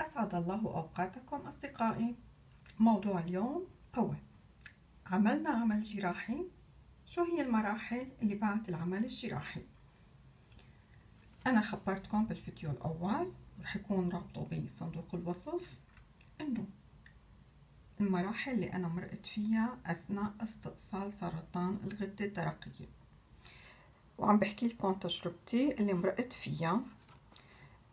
أسعد الله أوقاتكم أصدقائي. موضوع اليوم هو عملنا عمل جراحي. شو هي المراحل اللي بعد العمل الجراحي؟ أنا خبرتكم بالفيديو الأول رح يكون رابطه بصندوق الوصف. إنه المراحل اللي أنا مرقت فيها أثناء استئصال سرطان الغدة الدرقية. وعم بحكي لكم تجربتي اللي مرقت فيها.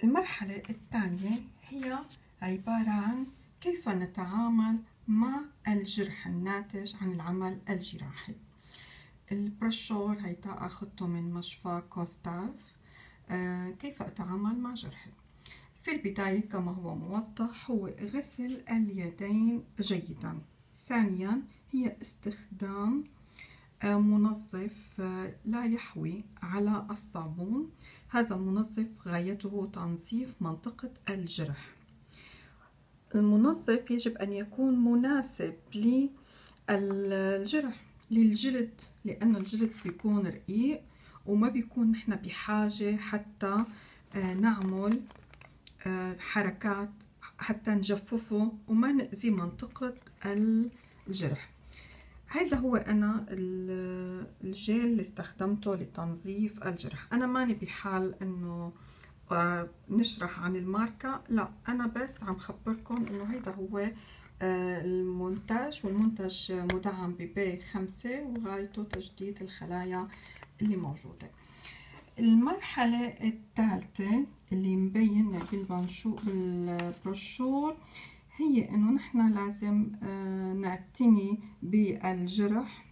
المرحلة الثانية هي عبارة عن كيف نتعامل مع الجرح الناتج عن العمل الجراحي. البرشور هيدا أخذته من مشفى كوستاف. آه كيف أتعامل مع جرحي؟ في البداية كما هو موضح هو غسل اليدين جيدا. ثانيا هي استخدام آه منظف آه لا يحوي على الصابون. هذا المنظف غايته تنظيف منطقة الجرح. المنظف يجب أن يكون مناسب للجرح للجلد لأن الجلد بيكون رقيق وما بيكون نحن بحاجة حتى نعمل حركات حتى نجففه وما نأذي منطقة الجرح. هذا هو أنا الجيل اللي استخدمته لتنظيف الجرح. أنا ماني بحال أنه نشرح عن الماركة. لا أنا بس عم خبركم أنه هيدا هو المنتج والمنتج مدعم ببي خمسة وغايته تجديد الخلايا اللي موجودة. المرحلة الثالثة اللي مبين بالبروشور هي إنه نحن لازم نعتني بالجرح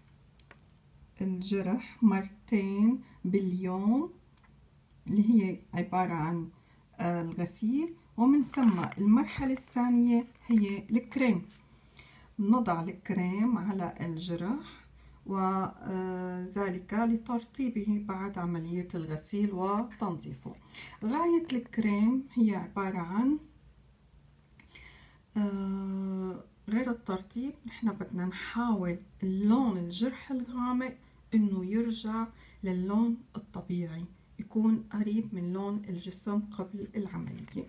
الجرح مرتين باليوم اللي هي عبارة عن الغسيل ومن ثم المرحلة الثانية هي الكريم. نضع الكريم على الجرح وذلك لترطيبه بعد عملية الغسيل وتنظيفه. غاية الكريم هي عبارة عن غير الترطيب نحن بدنا نحاول اللون الجرح الغامق إنه يرجع للون الطبيعي يكون قريب من لون الجسم قبل العملية.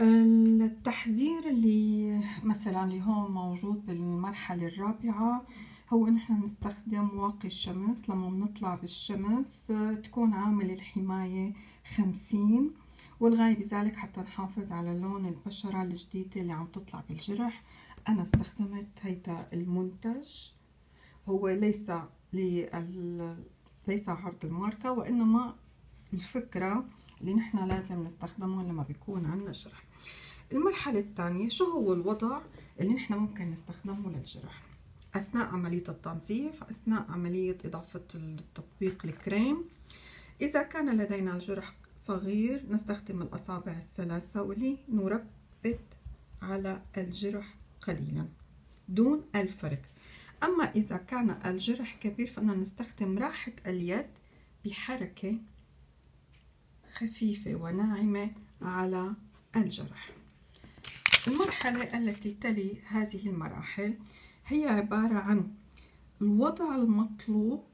التحذير اللي مثلا اللي هون موجود بالمرحلة الرابعة هو نحن نستخدم واقي الشمس. لما بنطلع بالشمس تكون عامل الحماية خمسين والغاية بذلك حتى نحافظ على لون البشرة الجديدة اللي عم تطلع بالجرح. أنا استخدمت هيدا المنتج. هو ليس. ليس عرض الماركة وإنما الفكرة اللي نحن لازم نستخدمه لما بيكون عندنا جرح. المرحلة الثانية شو هو الوضع اللي نحن ممكن نستخدمه للجرح؟ أثناء عملية التنظيف أثناء عملية إضافة التطبيق الكريم. إذا كان لدينا الجرح صغير نستخدم الأصابع الثلاثة واللي نربط على الجرح قليلا دون الفرك. أما إذا كان الجرح كبير فإننا نستخدم راحة اليد بحركة خفيفة وناعمة على الجرح. المرحلة التي تلي هذه المراحل هي عبارة عن الوضع المطلوب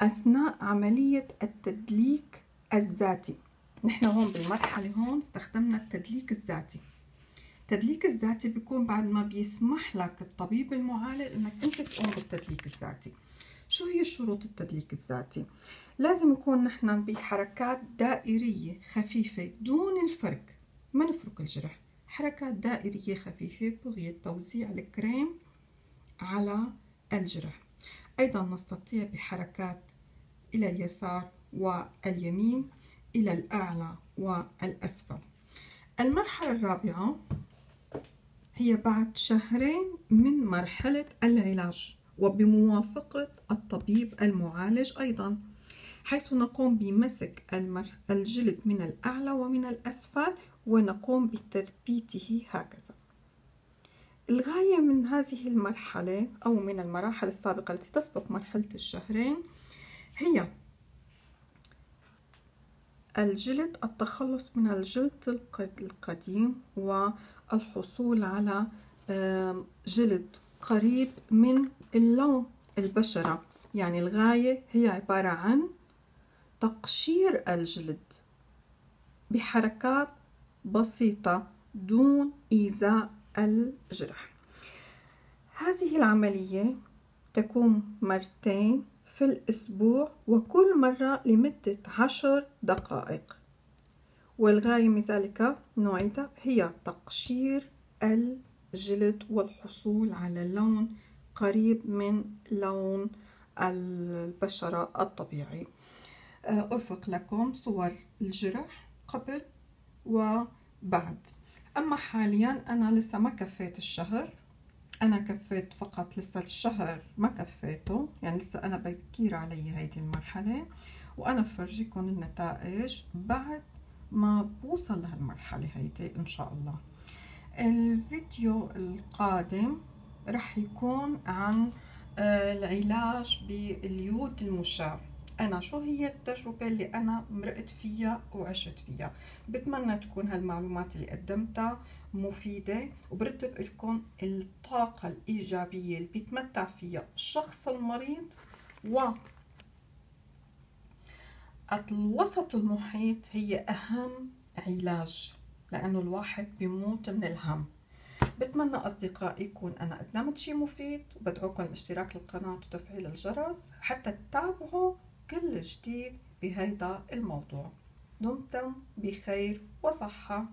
أثناء عملية التدليك الذاتي. نحن هون بالمرحلة هون استخدمنا التدليك الذاتي. التدليك الذاتي بيكون بعد ما بيسمح لك الطبيب المعالج إنك أنت تقوم بالتدليك الذاتي. شو هي شروط التدليك الذاتي؟ لازم يكون نحن بحركات دائرية خفيفة دون الفرك. ما نفرك الجرح حركات دائرية خفيفة بغية توزيع الكريم على الجرح. أيضا نستطيع بحركات إلى اليسار واليمين. إلى الأعلى والأسفل. المرحلة الرابعة هي بعد شهرين من مرحلة العلاج وبموافقة الطبيب المعالج أيضا حيث نقوم بمسك الجلد من الأعلى ومن الأسفل ونقوم بتربيته هكذا. الغاية من هذه المرحلة أو من المراحل السابقة التي تسبق مرحلة الشهرين هي الجلد التخلص من الجلد القديم والحصول على جلد قريب من اللون البشرة. يعني الغاية هي عبارة عن تقشير الجلد بحركات بسيطة دون إيذاء الجرح. هذه العملية تكون مرتين في الأسبوع وكل مرة لمدة عشر دقائق. والغاية من ذلك نعيدها هي تقشير الجلد والحصول على لون قريب من لون البشرة الطبيعي. آه، أرفق لكم صور الجرح قبل وبعد. أما حاليا أنا لسه ما كفيت الشهر. أنا كفيت فقط لسه الشهر ما كفيته يعني لسه أنا بكير علي هيدي المرحلة وأنا بفرجيكم النتائج بعد ما بوصل لهالمرحلة هيدي إن شاء الله. الفيديو القادم رح يكون عن آه، العلاج باليود المشع. أنا شو هي التجربة اللي أنا مرقت فيها وعشت فيها؟ بتمنى تكون هالمعلومات اللي قدمتها مفيدة وبرتب لكم الطاقة الإيجابية اللي بيتمتع فيها الشخص المريض و الوسط المحيط هي أهم علاج لأنه الواحد بيموت من الهم. بتمنى أصدقائي يكون أنا قدمت شي مفيد وبدعوكم الاشتراك للقناة وتفعيل الجرس حتى تتابعوا كل جديد بهيدا الموضوع. دمتم بخير وصحة.